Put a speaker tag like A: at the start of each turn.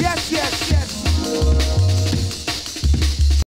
A: Yes, yes.